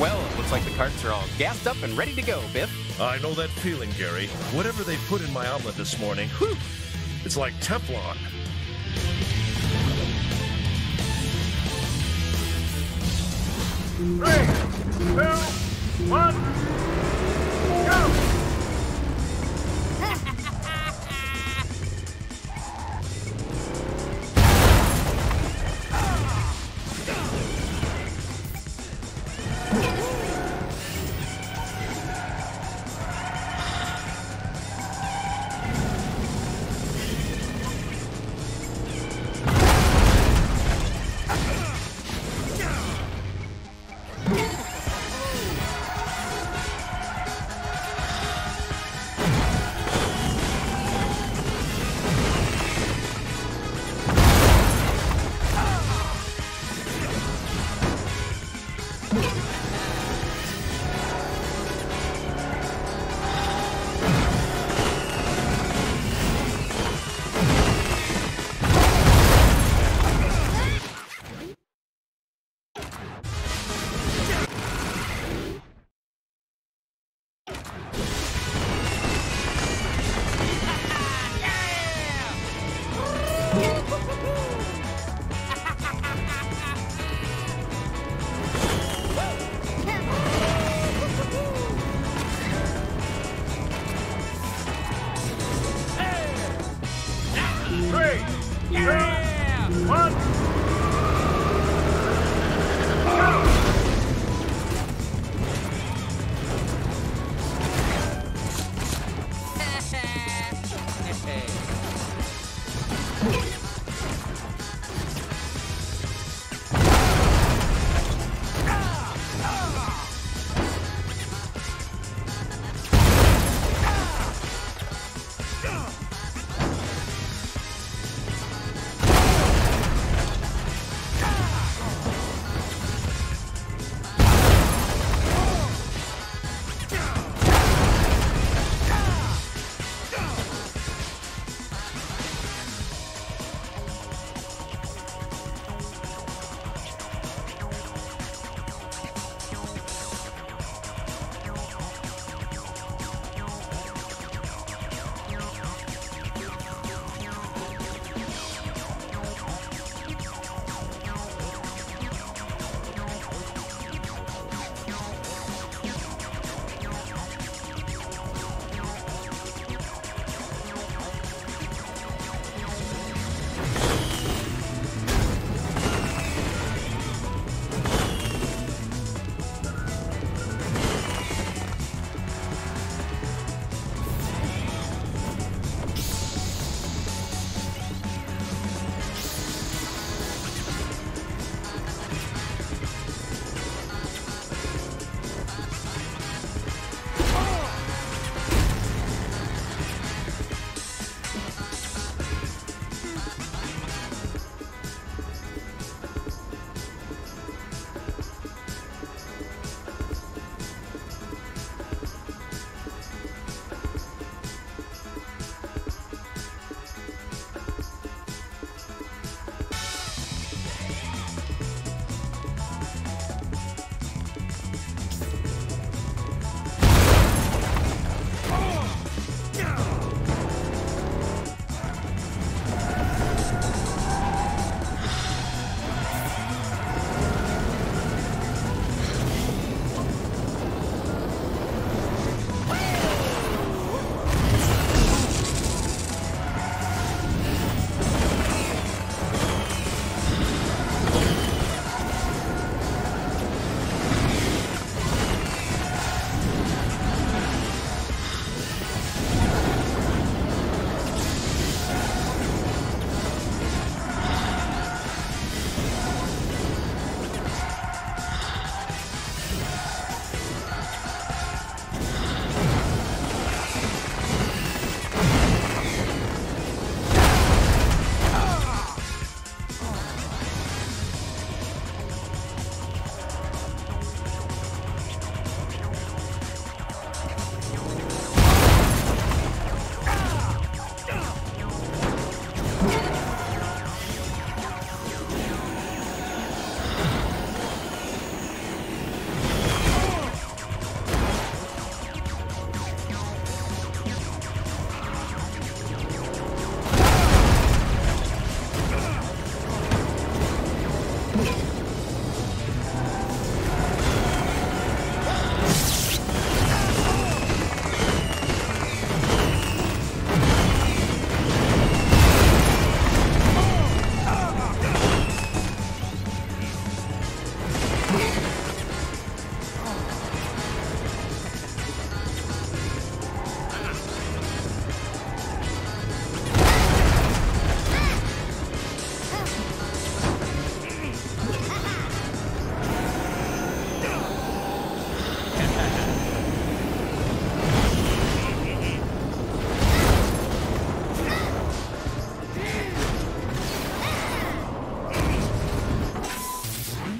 Well, it looks like the carts are all gassed up and ready to go, Biff. I know that feeling, Gary. Whatever they put in my omelet this morning, whew, it's like Teflon. Three, two, one,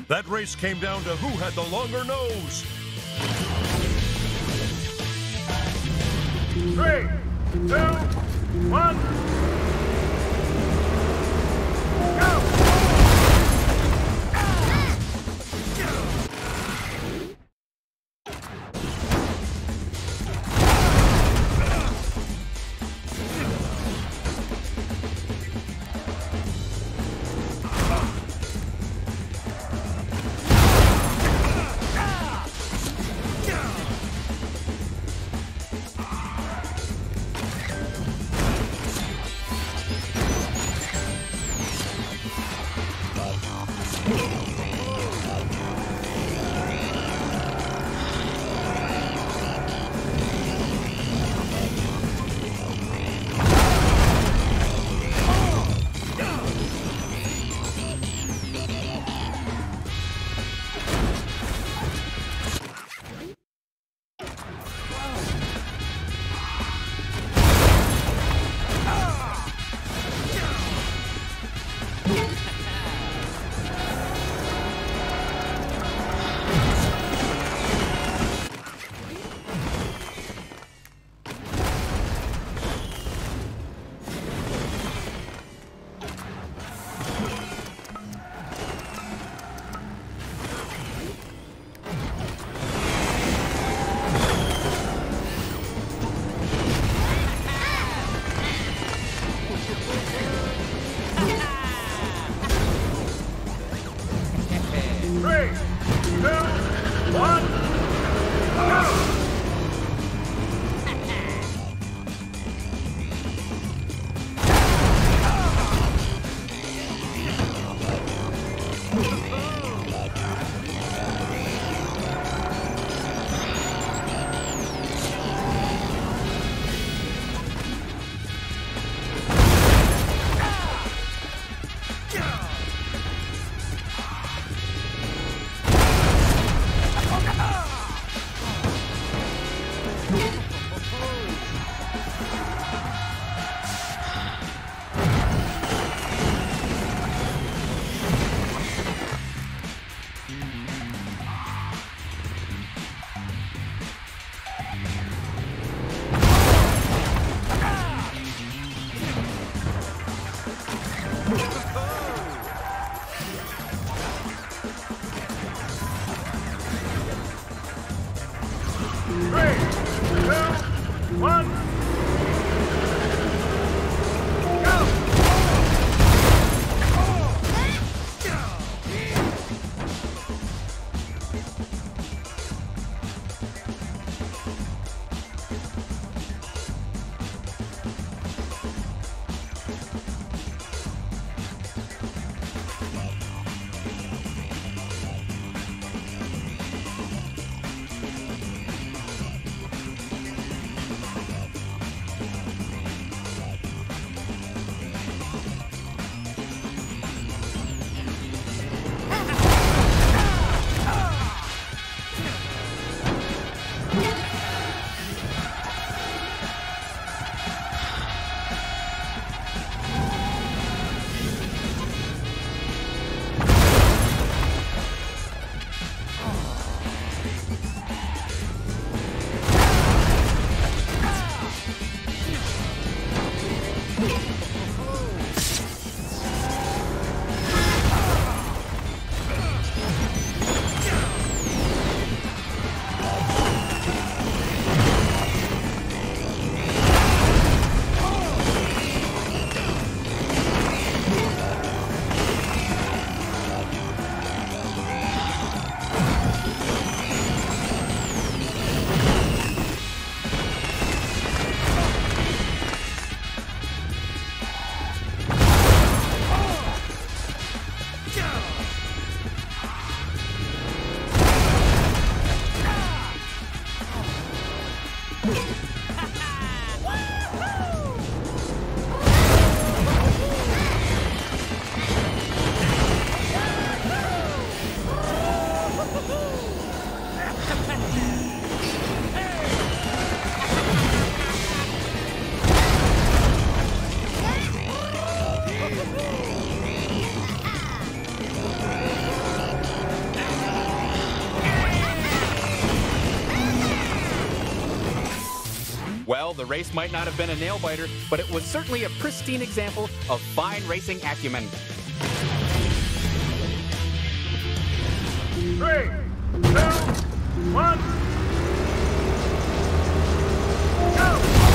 That race came down to who had the longer nose. Three, two, one. Three, two, one. Well, the race might not have been a nail biter, but it was certainly a pristine example of fine racing acumen. Three, two, one, go!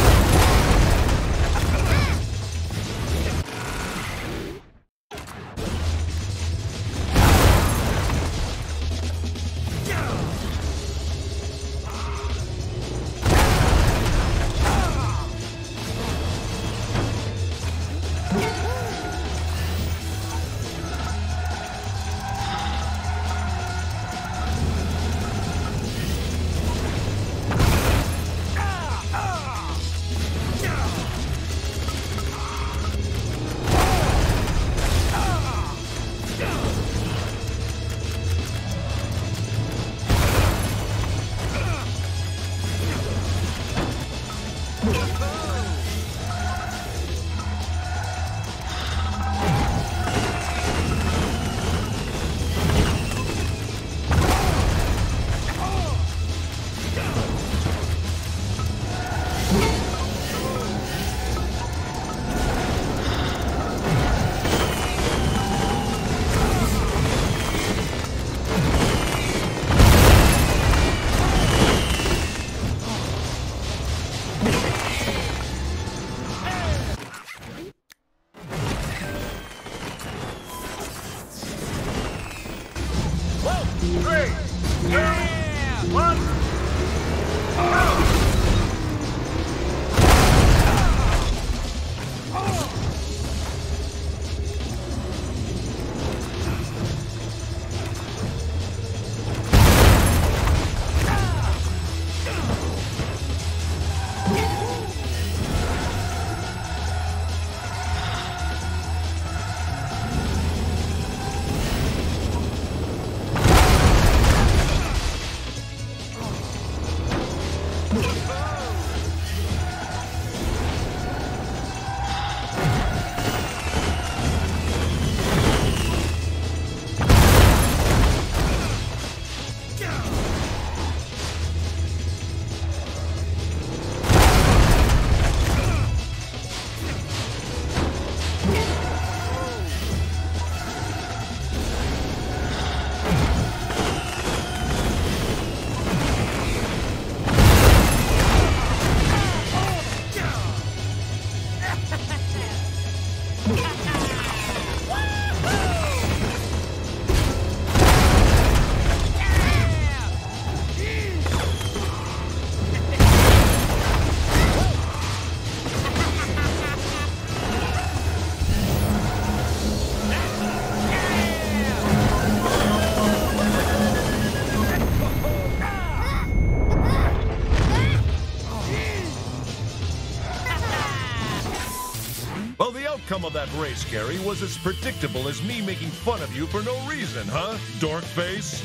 That race, Gary, was as predictable as me making fun of you for no reason, huh? Dork face?